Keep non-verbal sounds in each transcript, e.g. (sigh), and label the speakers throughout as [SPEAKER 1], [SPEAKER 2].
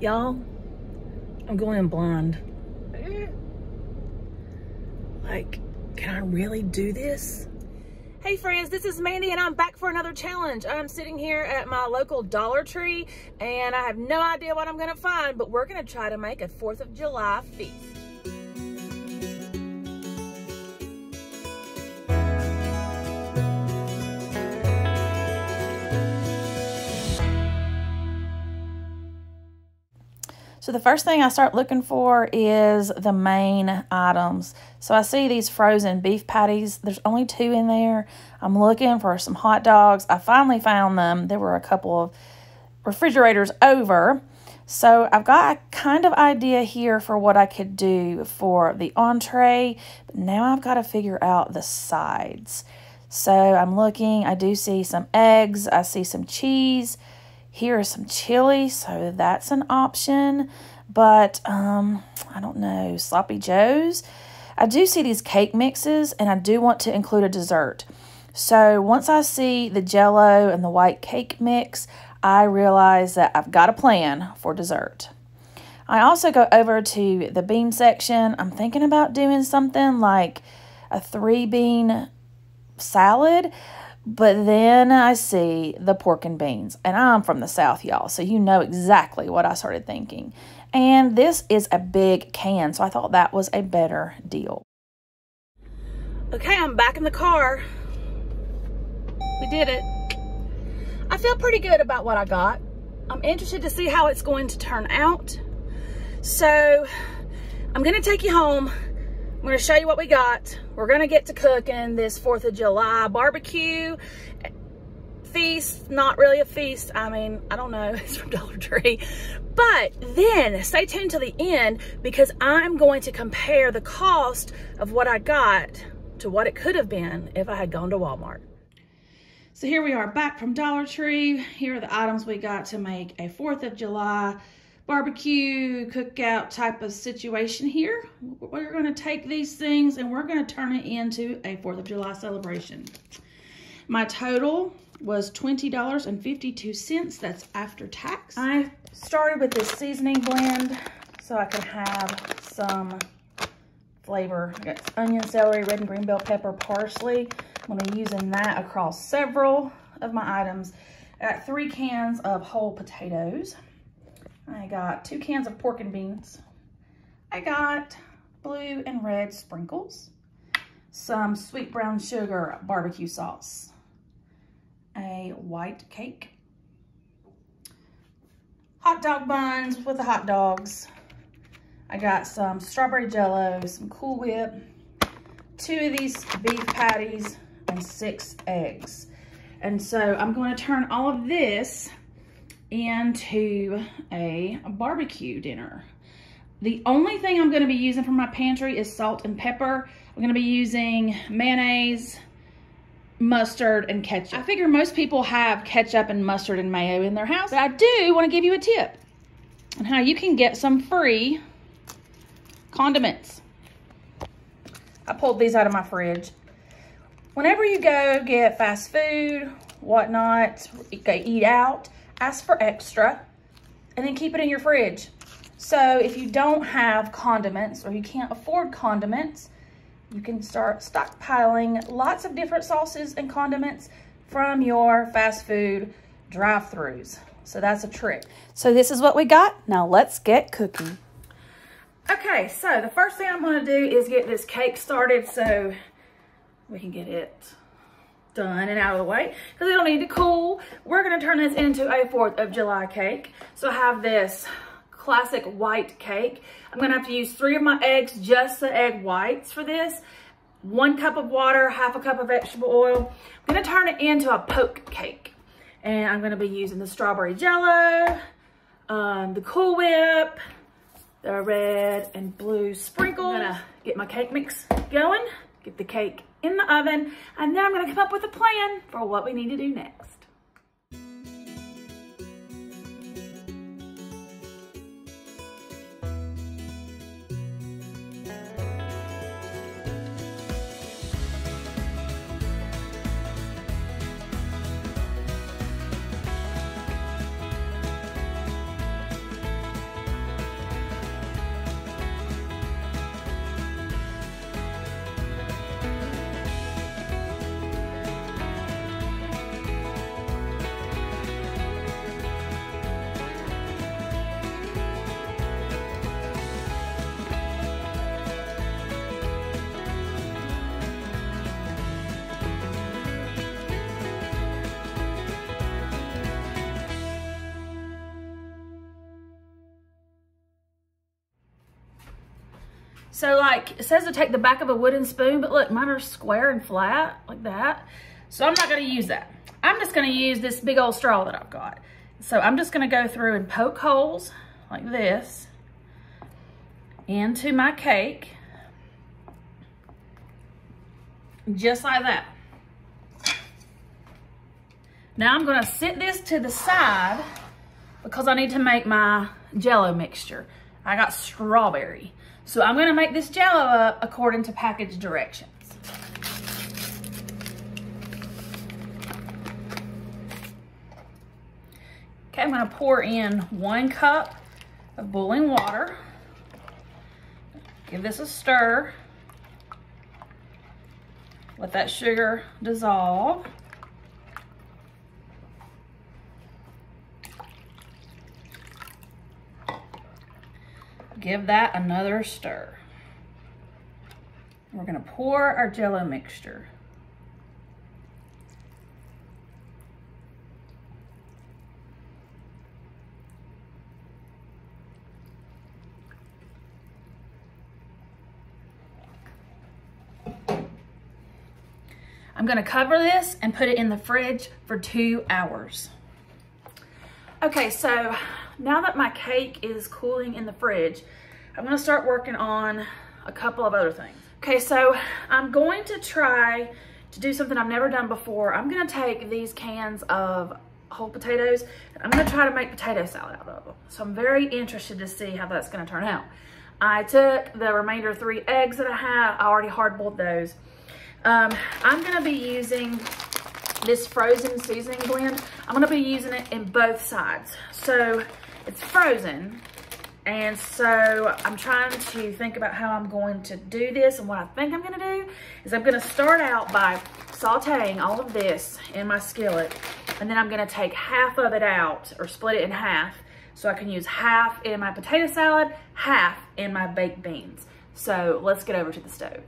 [SPEAKER 1] Y'all, I'm going blind. Like, can I really do this? Hey friends, this is Mandy and I'm back for another challenge. I'm sitting here at my local Dollar Tree and I have no idea what I'm gonna find, but we're gonna try to make a 4th of July feast. So the first thing I start looking for is the main items. So I see these frozen beef patties. There's only two in there. I'm looking for some hot dogs. I finally found them. There were a couple of refrigerators over. So I've got a kind of idea here for what I could do for the entree. But now I've got to figure out the sides. So I'm looking. I do see some eggs. I see some cheese. Here is some chili, so that's an option. But, um, I don't know, Sloppy Joe's. I do see these cake mixes, and I do want to include a dessert. So once I see the jello and the white cake mix, I realize that I've got a plan for dessert. I also go over to the bean section. I'm thinking about doing something like a three bean salad. But then I see the pork and beans, and I'm from the South, y'all, so you know exactly what I started thinking. And this is a big can, so I thought that was a better deal. Okay, I'm back in the car. We did it. I feel pretty good about what I got. I'm interested to see how it's going to turn out. So I'm gonna take you home I'm gonna show you what we got. We're gonna get to cooking this 4th of July barbecue feast. Not really a feast. I mean, I don't know, (laughs) it's from Dollar Tree. But then stay tuned to the end because I'm going to compare the cost of what I got to what it could have been if I had gone to Walmart. So here we are back from Dollar Tree. Here are the items we got to make a 4th of July barbecue cookout type of situation here. We're going to take these things and we're going to turn it into a 4th of July celebration. My total was $20.52. That's after tax. I started with this seasoning blend so I could have some flavor. I got onion, celery, red and green bell pepper, parsley. I'm going to be using that across several of my items. I got three cans of whole potatoes. I got two cans of pork and beans. I got blue and red sprinkles, some sweet brown sugar barbecue sauce, a white cake, hot dog buns with the hot dogs. I got some strawberry jello, some Cool Whip, two of these beef patties, and six eggs. And so I'm going to turn all of this into a barbecue dinner. The only thing I'm gonna be using from my pantry is salt and pepper. I'm gonna be using mayonnaise, mustard, and ketchup. I figure most people have ketchup and mustard and mayo in their house, but I do wanna give you a tip on how you can get some free condiments. I pulled these out of my fridge. Whenever you go get fast food, whatnot, eat out, ask for extra, and then keep it in your fridge. So if you don't have condiments or you can't afford condiments, you can start stockpiling lots of different sauces and condiments from your fast food drive-throughs. So that's a trick. So this is what we got. Now let's get cooking. Okay, so the first thing I'm gonna do is get this cake started so we can get it done and out of the way because it'll need to cool. We're gonna turn this into a 4th of July cake. So I have this classic white cake. I'm gonna have to use three of my eggs, just the egg whites for this. One cup of water, half a cup of vegetable oil. I'm gonna turn it into a poke cake. And I'm gonna be using the strawberry jello, um, the Cool Whip, the red and blue sprinkles. I'm gonna get my cake mix going, get the cake in the oven, and then I'm gonna come up with a plan for what we need to do next. So like, it says to take the back of a wooden spoon, but look, mine are square and flat like that. So I'm not gonna use that. I'm just gonna use this big old straw that I've got. So I'm just gonna go through and poke holes like this into my cake. Just like that. Now I'm gonna sit this to the side because I need to make my jello mixture. I got strawberry. So I'm gonna make this jello up according to package directions. Okay, I'm gonna pour in one cup of boiling water. Give this a stir. Let that sugar dissolve. Give that another stir. We're gonna pour our jello mixture. I'm gonna cover this and put it in the fridge for two hours. Okay, so now that my cake is cooling in the fridge, I'm gonna start working on a couple of other things. Okay, so I'm going to try to do something I've never done before. I'm gonna take these cans of whole potatoes and I'm gonna try to make potato salad out of them. So I'm very interested to see how that's gonna turn out. I took the remainder three eggs that I had, I already hard boiled those. Um, I'm gonna be using this frozen seasoning blend. I'm gonna be using it in both sides. So it's frozen, and so I'm trying to think about how I'm going to do this. And what I think I'm gonna do is I'm gonna start out by sauteing all of this in my skillet. And then I'm gonna take half of it out or split it in half so I can use half in my potato salad, half in my baked beans. So let's get over to the stove.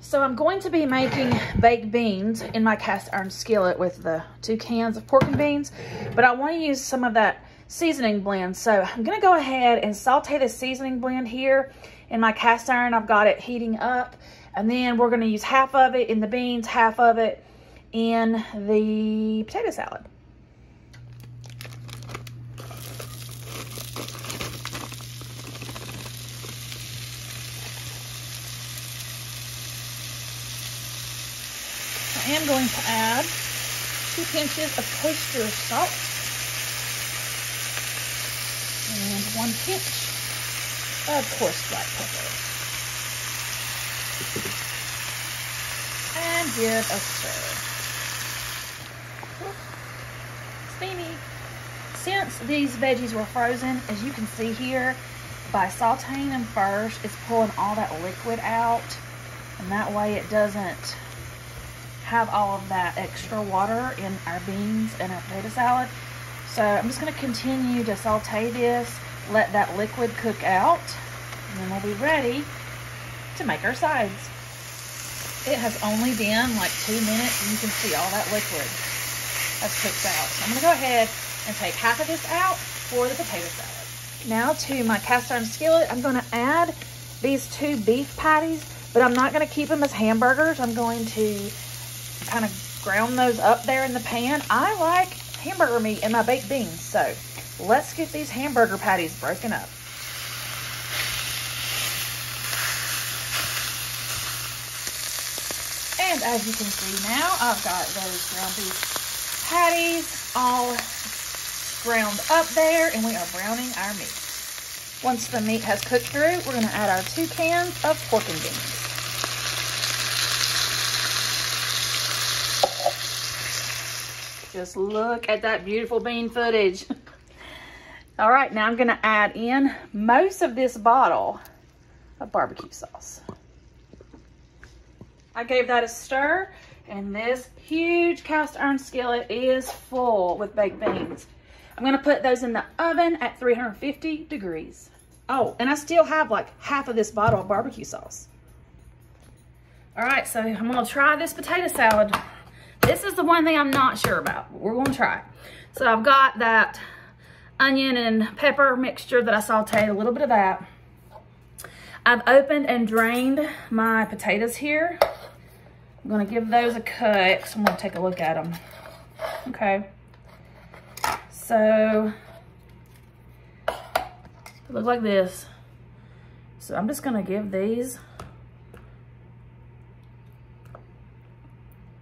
[SPEAKER 1] So I'm going to be making baked beans in my cast iron skillet with the two cans of pork and beans, but I want to use some of that seasoning blend. So I'm going to go ahead and saute the seasoning blend here in my cast iron. I've got it heating up, and then we're going to use half of it in the beans, half of it in the potato salad. I am going to add two pinches of kosher salt and one pinch of coarse black pepper. And give a stir. Steamy. Since these veggies were frozen, as you can see here, by sauteing them first, it's pulling all that liquid out. And that way it doesn't have all of that extra water in our beans and our potato salad. So I'm just going to continue to saute this, let that liquid cook out, and then we'll be ready to make our sides. It has only been like two minutes and you can see all that liquid has cooked out. So I'm to go ahead and take half of this out for the potato salad. Now to my cast iron skillet, I'm going to add these two beef patties, but I'm not going to keep them as hamburgers. I'm going to kind of ground those up there in the pan. I like hamburger meat in my baked beans. So let's get these hamburger patties broken up. And as you can see now, I've got those ground beef patties all ground up there and we are browning our meat. Once the meat has cooked through, we're gonna add our two cans of pork and beans. Just look at that beautiful bean footage. (laughs) All right, now I'm gonna add in most of this bottle of barbecue sauce. I gave that a stir and this huge cast iron skillet is full with baked beans. I'm gonna put those in the oven at 350 degrees. Oh, and I still have like half of this bottle of barbecue sauce. All right, so I'm gonna try this potato salad this is the one thing I'm not sure about. We're gonna try. So I've got that onion and pepper mixture that I sauteed, a little bit of that. I've opened and drained my potatoes here. I'm gonna give those a cut, so I'm gonna take a look at them. Okay. So, look like this. So I'm just gonna give these,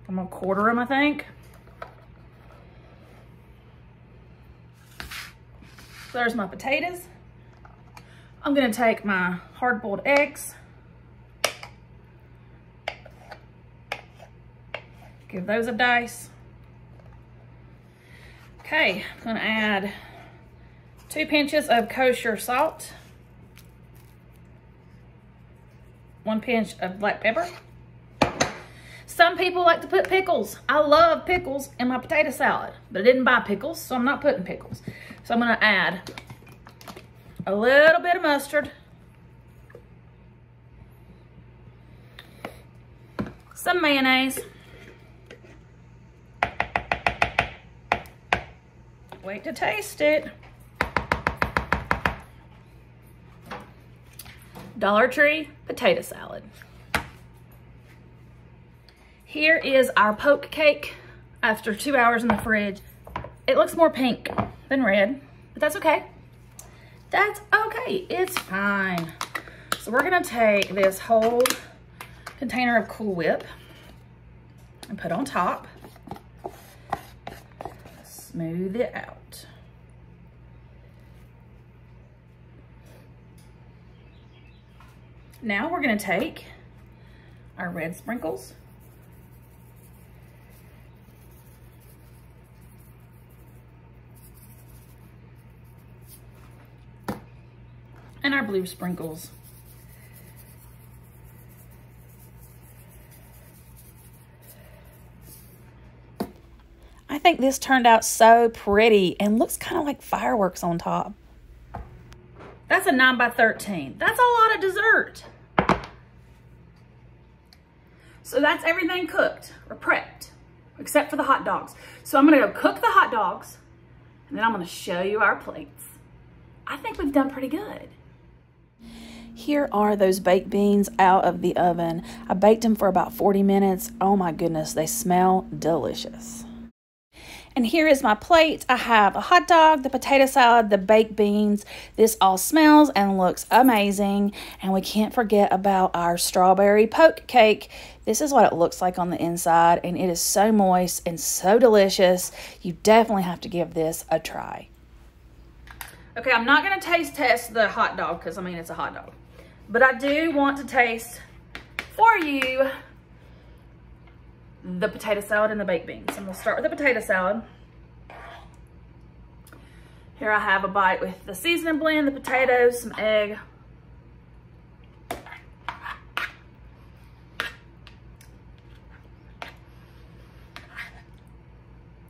[SPEAKER 1] I'm gonna quarter them, I think. There's my potatoes. I'm gonna take my hard-boiled eggs. Give those a dice. Okay, I'm gonna add two pinches of kosher salt, one pinch of black pepper. Some people like to put pickles. I love pickles in my potato salad, but I didn't buy pickles, so I'm not putting pickles. So I'm gonna add a little bit of mustard, some mayonnaise, wait to taste it. Dollar Tree potato salad. Here is our poke cake after two hours in the fridge. It looks more pink than red, but that's okay. That's okay, it's fine. So we're gonna take this whole container of Cool Whip and put on top. Smooth it out. Now we're gonna take our red sprinkles blue sprinkles. I think this turned out so pretty and looks kind of like fireworks on top. That's a 9 by 13. That's a lot of dessert. So that's everything cooked or prepped, except for the hot dogs. So I'm gonna go cook the hot dogs, and then I'm gonna show you our plates. I think we've done pretty good. Here are those baked beans out of the oven. I baked them for about 40 minutes. Oh my goodness, they smell delicious. And here is my plate. I have a hot dog, the potato salad, the baked beans. This all smells and looks amazing. And we can't forget about our strawberry poke cake. This is what it looks like on the inside and it is so moist and so delicious. You definitely have to give this a try. Okay, I'm not gonna taste test the hot dog because I mean, it's a hot dog. But I do want to taste for you the potato salad and the baked beans. I'm gonna start with the potato salad. Here I have a bite with the seasoning blend, the potatoes, some egg.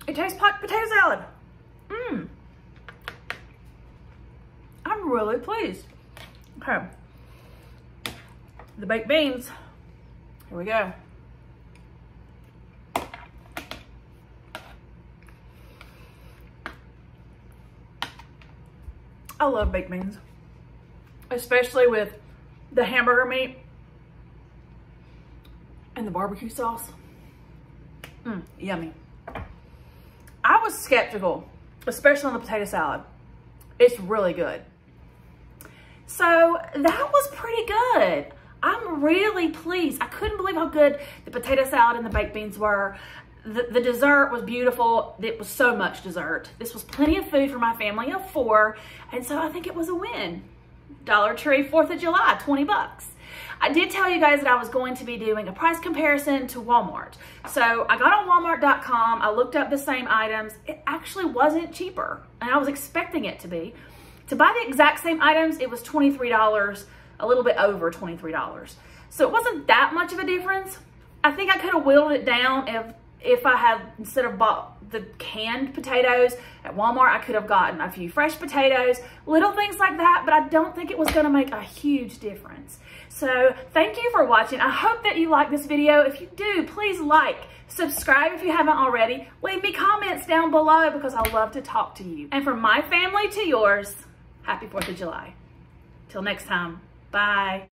[SPEAKER 1] It tastes like potato salad. Mmm. I'm really pleased. Okay. The baked beans. Here we go. I love baked beans, especially with the hamburger meat and the barbecue sauce. Mmm, yummy. I was skeptical, especially on the potato salad. It's really good. So that was pretty good. I'm really pleased. I couldn't believe how good the potato salad and the baked beans were the, the dessert was beautiful. It was so much dessert. This was plenty of food for my family of four. And so I think it was a win. Dollar Tree, 4th of July, 20 bucks. I did tell you guys that I was going to be doing a price comparison to Walmart. So I got on walmart.com, I looked up the same items. It actually wasn't cheaper and I was expecting it to be. To buy the exact same items, it was $23, a little bit over $23. So it wasn't that much of a difference. I think I could have whittled it down if if I had, instead of bought the canned potatoes at Walmart, I could have gotten a few fresh potatoes, little things like that, but I don't think it was gonna make a huge difference. So thank you for watching. I hope that you like this video. If you do, please like, subscribe if you haven't already. Leave me comments down below because I love to talk to you. And from my family to yours, happy 4th of July. Till next time, bye.